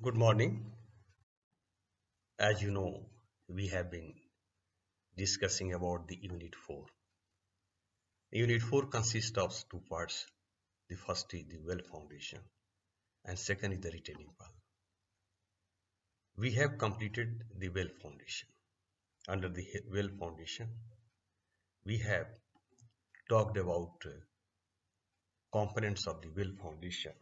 Good morning. As you know, we have been discussing about the Unit 4. Unit 4 consists of two parts. The first is the well foundation and second is the retaining wall. We have completed the well foundation. Under the well foundation, we have talked about uh, components of the well foundation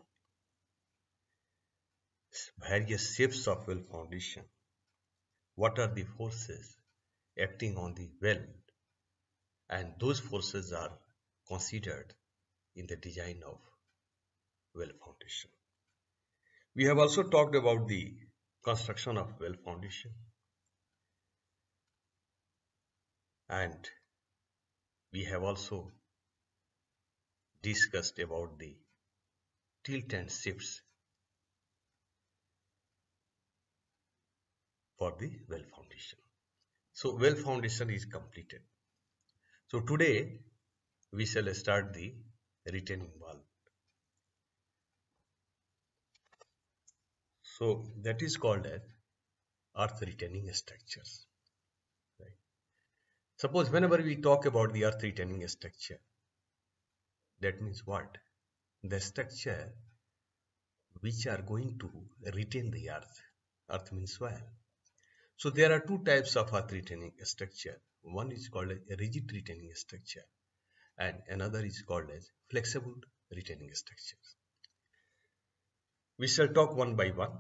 various shapes of well foundation. What are the forces acting on the well? And those forces are considered in the design of well foundation. We have also talked about the construction of well foundation and we have also discussed about the tilt and shifts for the well foundation. So well foundation is completed. So today we shall start the retaining wall. So that is called as earth retaining structures. Right. Suppose whenever we talk about the earth retaining structure, that means what? The structure which are going to retain the earth. Earth means soil so there are two types of earth retaining structure. One is called a rigid retaining structure and another is called as flexible retaining structures. We shall talk one by one.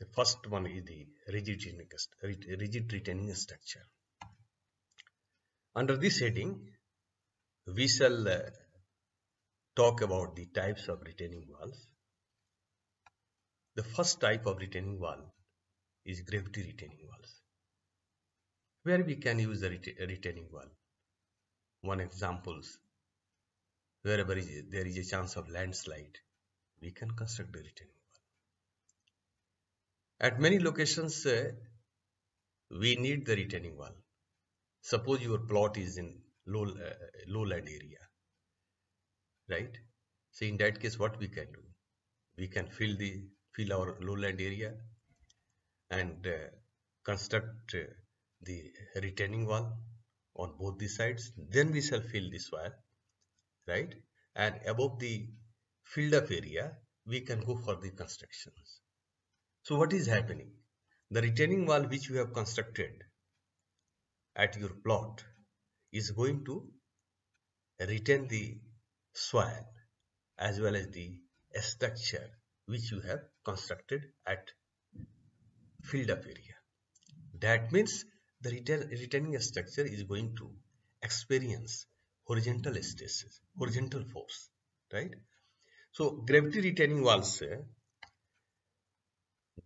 The first one is the rigid retaining, structure. Under this heading, we shall uh, talk about the types of retaining walls. The first type of retaining wall is gravity retaining walls where we can use a retaining wall one examples wherever is, there is a chance of landslide we can construct a retaining wall at many locations uh, we need the retaining wall suppose your plot is in low uh, lowland area right? So in that case what we can do? We can fill the fill our lowland area and uh, construct uh, the retaining wall on both the sides. Then we shall fill the soil right? And above the filled up area we can go for the constructions. So what is happening? The retaining wall which you have constructed at your plot is going to retain the soil as well as the structure which you have constructed at filled up area. That means the retaining structure is going to experience horizontal stresses, horizontal force, right? So gravity retaining walls,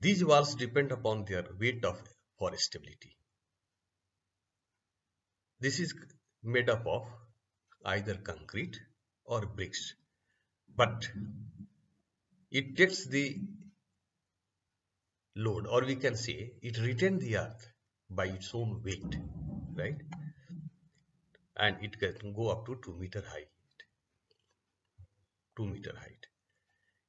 these walls depend upon their weight of for stability. This is made up of either concrete or bricks, but it takes the load or we can say it retained the earth by its own weight right? And it can go up to 2 meter height 2 meter height.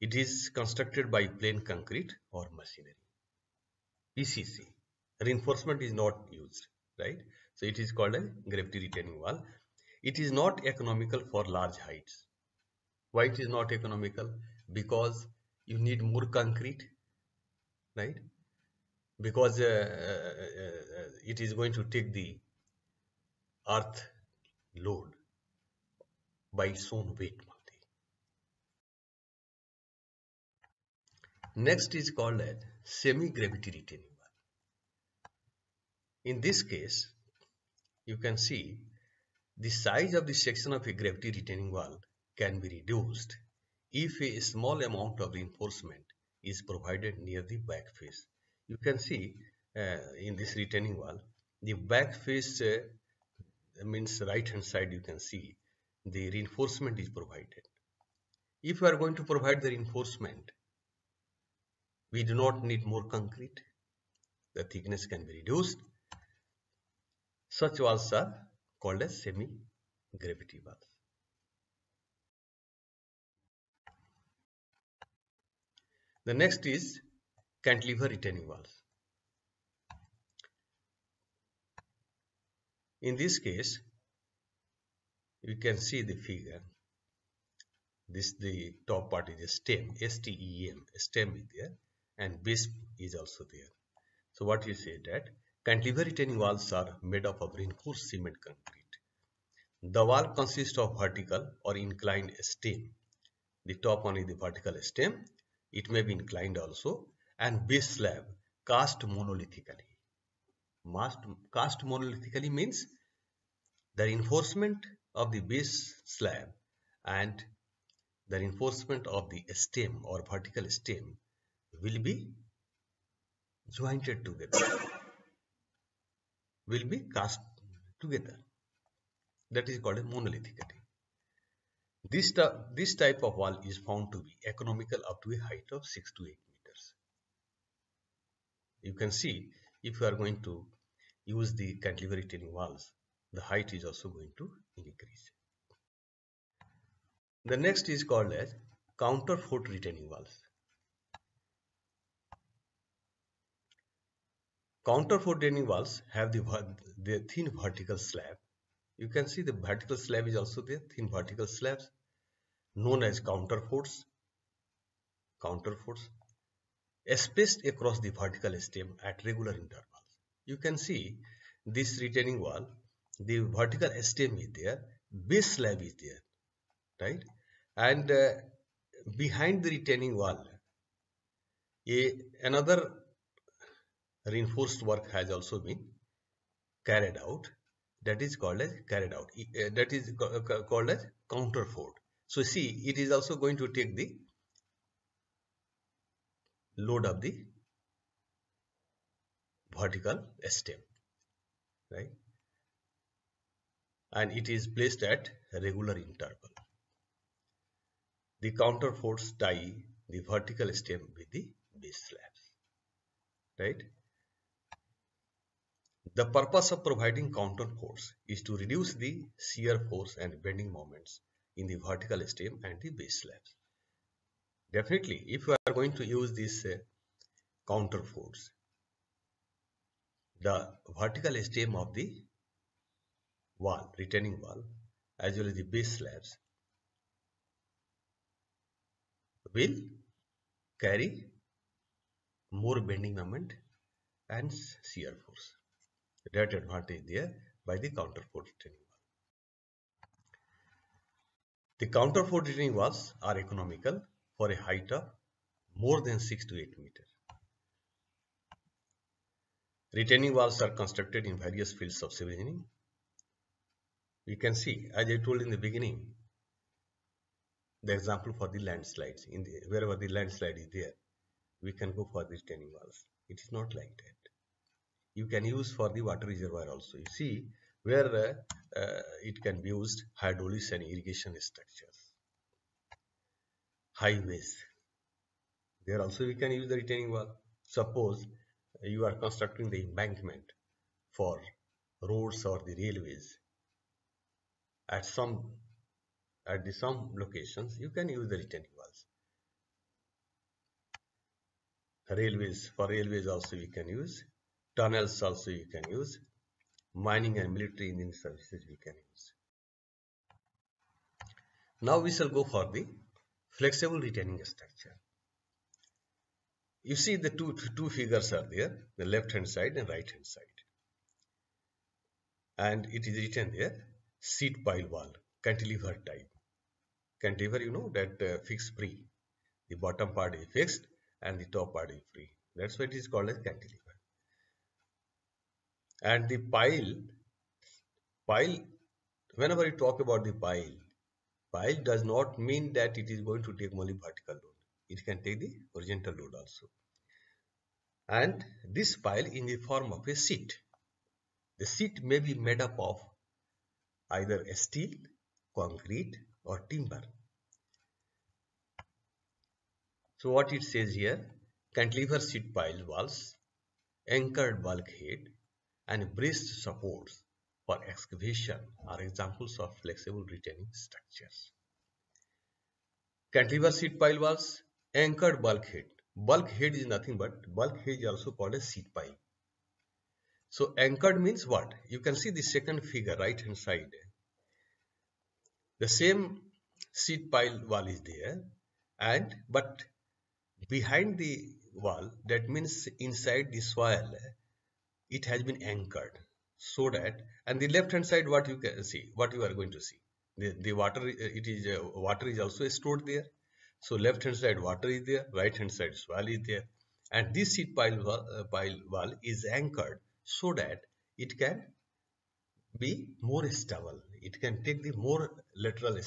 It is constructed by plain concrete or masonry PCC reinforcement is not used right? So it is called a gravity retaining wall. It is not economical for large heights. Why it is not economical? Because you need more concrete right? Because uh, uh, uh, it is going to take the earth load by its own weight next is called as semi-gravity retaining wall in this case you can see the size of the section of a gravity retaining wall can be reduced if a small amount of reinforcement is provided near the back face. You can see uh, in this retaining wall, the back face uh, means right hand side you can see the reinforcement is provided. If we are going to provide the reinforcement, we do not need more concrete. The thickness can be reduced. Such walls are called as semi-gravity walls. The next is cantilever retaining walls. In this case, you can see the figure. This the top part is a stem, S-T-E-M, stem is there and base is also there. So what you say that cantilever retaining walls are made up of reinforced cement concrete. The wall consists of vertical or inclined stem. The top one is the vertical stem. It may be inclined also and base slab cast monolithically. Must, cast monolithically means the reinforcement of the base slab and the reinforcement of the stem or vertical stem will be jointed together will be cast together that is called a monolithically this, this type of wall is found to be economical up to a height of 6 to 8 meters. You can see if you are going to use the cantilever retaining walls the height is also going to increase. The next is called as counterfort retaining walls. Counterfort retaining walls have the, the thin vertical slab. You can see the vertical slab is also there, thin vertical slabs known as counterforts. Counterforts spaced across the vertical stem at regular intervals. You can see this retaining wall, the vertical stem is there, base slab is there, right? And uh, behind the retaining wall, a another reinforced work has also been carried out that is called as carried out uh, that is called as counterfort so see it is also going to take the load of the vertical stem right? And it is placed at regular interval. The counterforts tie the vertical stem with the base slabs right? The purpose of providing counterforts is to reduce the shear force and bending moments in the vertical stem and the base slabs. Definitely, if you are going to use this uh, counterforts, the vertical stem of the wall, retaining wall, as well as the base slabs will carry more bending moment and shear force that advantage there by the counterfort retaining wall. The counterfort retaining walls are economical for a height of more than 6 to 8 meters. Retaining walls are constructed in various fields of civil engineering. We can see, as I told in the beginning, the example for the landslides. In the, wherever the landslide is there, we can go for the retaining walls. It is not like that you can use for the water reservoir also. You see where uh, uh, it can be used hydraulics and irrigation structures. Highways. There also we can use the retaining wall. Suppose you are constructing the embankment for roads or the railways. At some at the some locations you can use the retaining walls. Railways for railways also we can use tunnels also you can use mining and military engineering services we can use. Now we shall go for the flexible retaining structure. You see the two two figures are there the left hand side and right hand side. And it is written there sheet pile wall cantilever type. Cantilever you know that uh, fixed free. The bottom part is fixed and the top part is free. That's why it is called as cantilever and the pile pile whenever you talk about the pile pile does not mean that it is going to take only vertical load. It can take the horizontal load also. And this pile in the form of a sheet. The sheet may be made up of either steel concrete or timber. So what it says here cantilever sheet pile walls anchored bulkhead and braced supports for excavation are examples of flexible retaining structures. Cantilever sheet pile walls, anchored bulkhead, bulkhead is nothing but bulkhead is also called a sheet pile. So anchored means what? You can see the second figure right hand side. The same sheet pile wall is there and but behind the wall that means inside the soil it has been anchored so that and the left hand side what you can see what you are going to see. The, the water it is uh, water is also stored there. So left hand side water is there right hand side soil is there. And this sheet pile wall, uh, pile wall is anchored so that it can be more stable. It can take the more lateral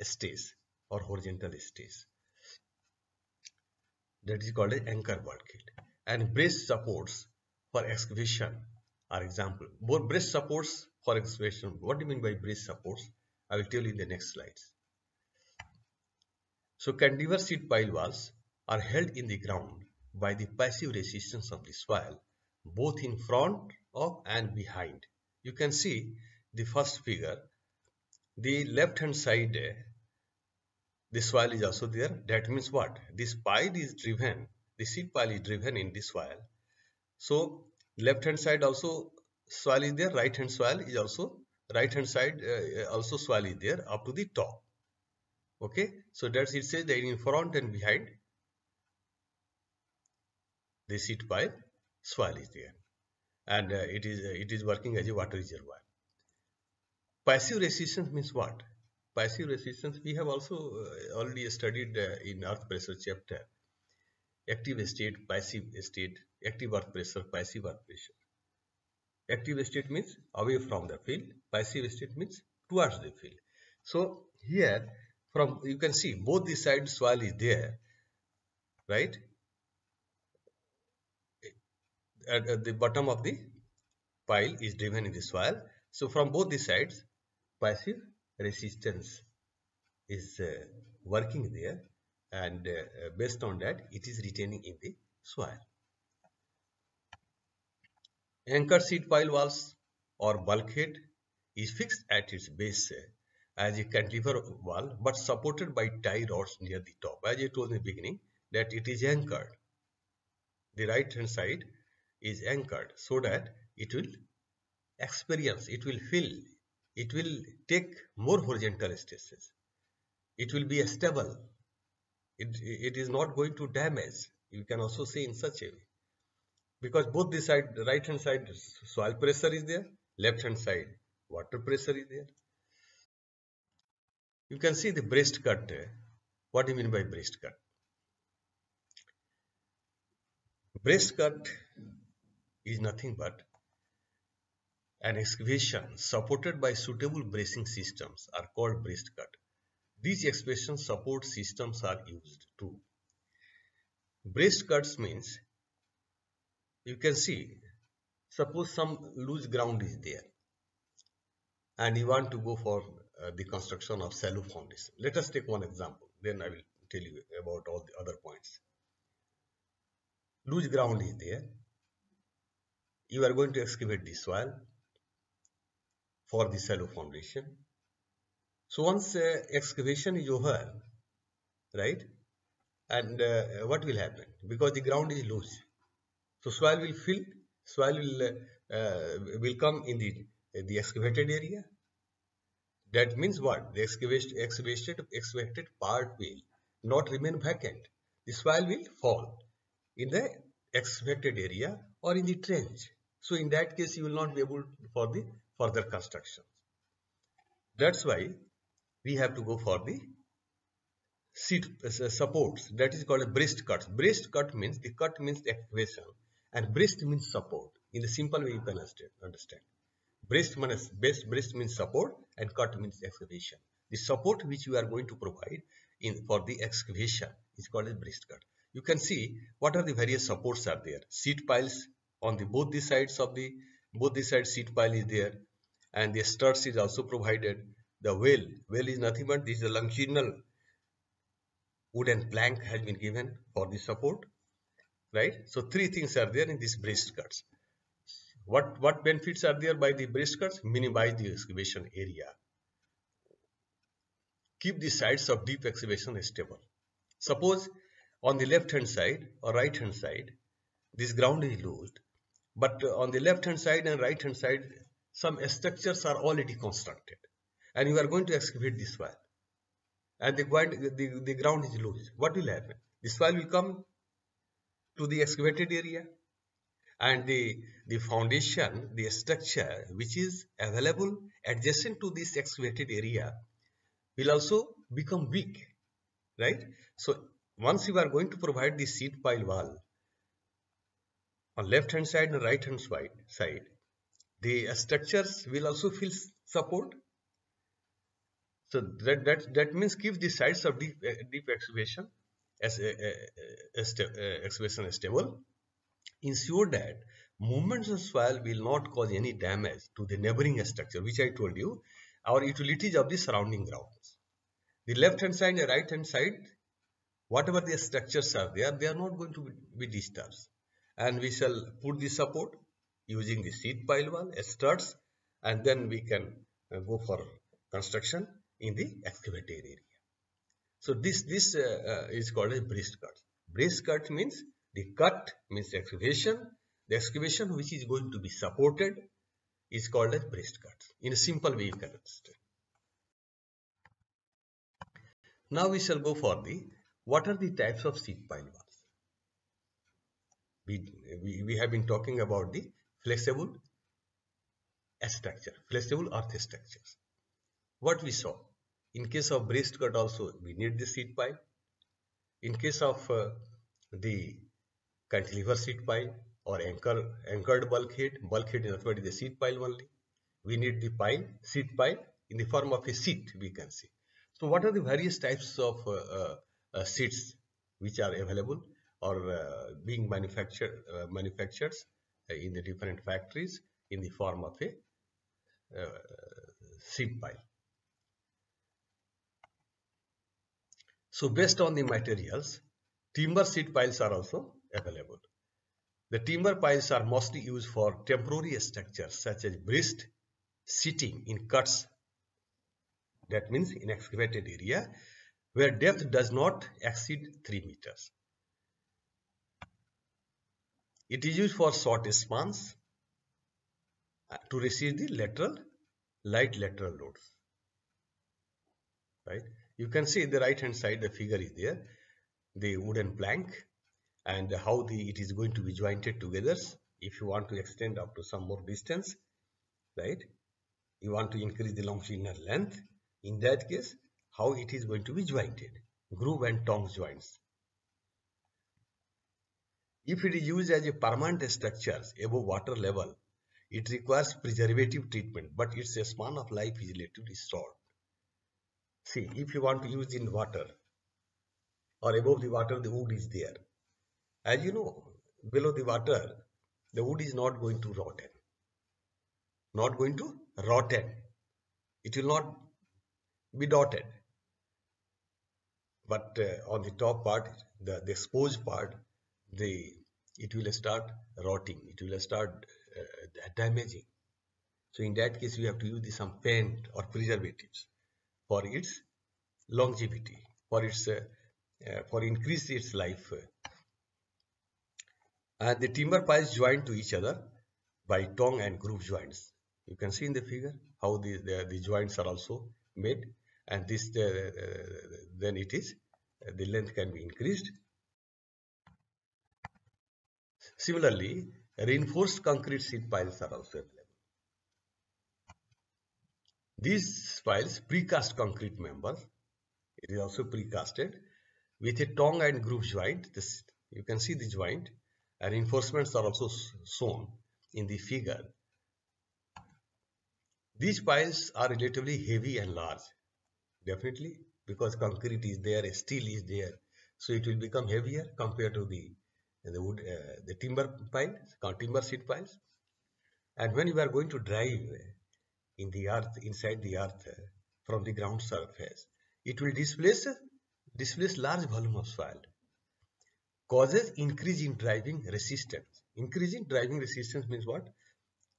stays or horizontal stays that is called an anchor bulkhead. And brace supports for excavation are example. Both brace supports for excavation. What do you mean by brace supports? I will tell you in the next slides. So cantilever sheet pile walls are held in the ground by the passive resistance of the soil both in front of and behind. You can see the first figure. The left hand side this soil is also there. That means what? This pile is driven the sheet pile is driven in this soil so left hand side also swell is there right hand swell is also right hand side uh, also swell is there up to the top. Okay? So that's it says that in front and behind. The seat pile swell is there. And uh, it is uh, it is working as a water reservoir. Passive resistance means what? Passive resistance we have also uh, already studied uh, in earth pressure chapter active state passive state active earth pressure passive earth pressure. Active state means away from the field passive state means towards the field. So here from you can see both the sides soil is there right? At, at the bottom of the pile is driven in the soil. So from both the sides passive resistance is uh, working there and uh, based on that it is retaining in the soil. Anchor sheet pile walls or bulkhead is fixed at its base uh, as a cantilever wall but supported by tie rods near the top. As I told in the beginning that it is anchored. The right hand side is anchored so that it will experience, it will feel it will take more horizontal stresses. It will be stable. It, it is not going to damage. You can also say in such a way. Because both the side, the right hand side soil pressure is there, left hand side water pressure is there. You can see the braced cut. What do you mean by braced cut? Braced cut is nothing but an excavation supported by suitable bracing systems are called braced cut. These excavation support systems are used too. Braced cuts means you can see suppose some loose ground is there and you want to go for uh, the construction of shallow foundation. Let us take one example then I will tell you about all the other points. Loose ground is there. You are going to excavate the soil for the shallow foundation. So once uh, excavation is over, right, and uh, what will happen? Because the ground is loose, so soil will fill, soil will uh, will come in the the excavated area. That means what? The excavated excavated excavated part will not remain vacant. The soil will fall in the excavated area or in the trench. So in that case, you will not be able for the further construction. That's why we have to go for the seat uh, supports that is called a braced cut. Braced cut means the cut means the excavation and breast means support. In the simple way you can understand. Breast means breast, breast means support and cut means excavation. The support which you are going to provide in for the excavation is called a braced cut. You can see what are the various supports are there. Sheet piles on the both the sides of the both the sides sheet pile is there and the struts is also provided the well well is nothing but this is a longitudinal wooden plank has been given for the support right? So three things are there in these braced cuts. What what benefits are there by the braced cuts? Minimize the excavation area. Keep the sides of deep excavation stable. Suppose on the left hand side or right hand side this ground is loosed but on the left hand side and right hand side some structures are already constructed and you are going to excavate this soil. And the ground, the, the ground is loose. What will happen? The soil will come to the excavated area. And the the foundation the structure which is available adjacent to this excavated area will also become weak right? So once you are going to provide the sheet pile wall on left hand side and right hand side the structures will also feel support so that that that means keep the sides of deep, uh, deep excavation as a, a excavation stable. Ensure that movements of soil will not cause any damage to the neighboring structure which i told you our utilities of the surrounding grounds. The left hand side and right hand side whatever the structures are there they are not going to be disturbed. And we shall put the support using the sheet pile wall studs and then we can uh, go for construction in the excavated area. So this this uh, uh, is called a braced cut. Braced cut means the cut means excavation. The excavation which is going to be supported is called as braced cut. In a simple way you can understand. Now we shall go for the what are the types of sheet pile walls we, we, we have been talking about the flexible structure, flexible earth structures. What we saw, in case of braced cut also, we need the sheet pile. In case of uh, the cantilever sheet pile or anchor, anchored bulkhead, bulkhead is nothing the sheet pile only. We need the pile, sheet pile in the form of a seat we can see. So what are the various types of uh, uh, uh seats which are available? or uh, being manufactured uh, manufactured in the different factories in the form of a seed pile. So based on the materials, timber sheet piles are also available. The timber piles are mostly used for temporary structures such as braced sheeting in cuts that means in excavated area where depth does not exceed 3 meters. It is used for short spans to receive the lateral, light lateral loads. Right? You can see the right hand side the figure is there, the wooden plank and how the it is going to be jointed together. If you want to extend up to some more distance, right? You want to increase the longitudinal length. In that case, how it is going to be jointed, groove and tongs joints. If it is used as a permanent structure above water level, it requires preservative treatment, but its span of life is relatively short. See, if you want to use in water or above the water, the wood is there. As you know, below the water, the wood is not going to rotten. Not going to rotten. It will not be dotted. But uh, on the top part, the, the exposed part, the it will start rotting it will start uh, damaging so in that case we have to use some paint or preservatives for its longevity for its uh, uh, for increase its life and the timber piles joined to each other by tongue and groove joints you can see in the figure how the the, the joints are also made and this uh, then it is the length can be increased Similarly, reinforced concrete sheet piles are also. These piles, precast concrete members, it is also precasted with a tongue and groove joint. This you can see the joint and reinforcements are also shown in the figure. These piles are relatively heavy and large, definitely because concrete is there, steel is there, so it will become heavier compared to the the wood, uh, the timber pile, timber sheet piles. And when you are going to drive in the earth, inside the earth, from the ground surface, it will displace displace large volume of soil. Causes increase in driving resistance. Increase in driving resistance means what?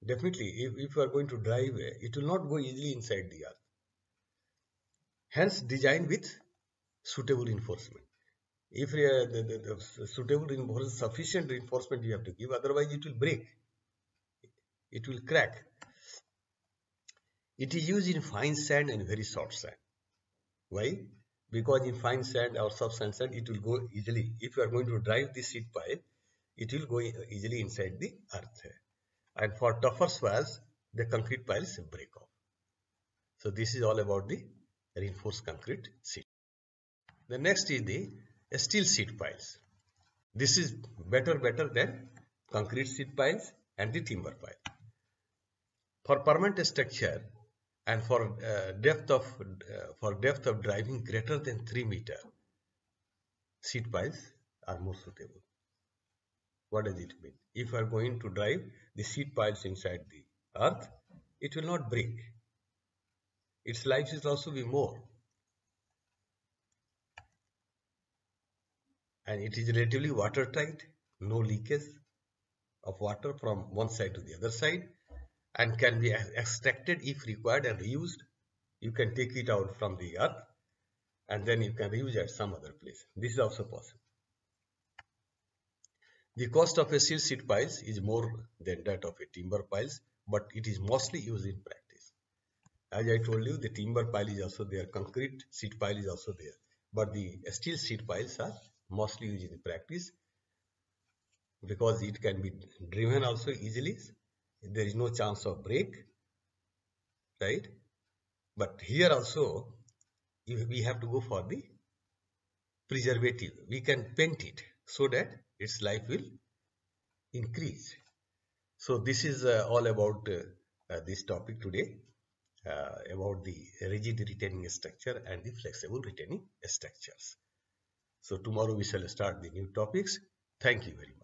Definitely, if, if you are going to drive, it will not go easily inside the earth. Hence, design with suitable reinforcement if uh, the, the, the, suitable reinforcement, sufficient reinforcement you have to give, otherwise it will break. It will crack. It is used in fine sand and very soft sand. Why? Because in fine sand or soft sand, sand it will go easily. If you are going to drive the sheet pile, it will go easily inside the earth. And for tougher soils, the concrete piles break off. So this is all about the reinforced concrete seed. The next is the steel sheet piles. This is better better than concrete sheet piles and the timber pile. For permanent structure and for uh, depth of uh, for depth of driving greater than 3 meter, sheet piles are more suitable. What does it mean? If you are going to drive the sheet piles inside the earth, it will not break. Its life will also be more and it is relatively watertight, no leakage of water from one side to the other side and can be extracted if required and reused. You can take it out from the earth and then you can reuse at some other place. This is also possible. The cost of a steel sheet piles is more than that of a timber piles, but it is mostly used in practice. As I told you, the timber pile is also there, concrete sheet pile is also there, but the steel sheet piles are mostly used in practice because it can be driven also easily there is no chance of break right but here also if we have to go for the preservative we can paint it so that its life will increase so this is uh, all about uh, uh, this topic today uh, about the rigid retaining structure and the flexible retaining structures so tomorrow we shall start the new topics. Thank you very much.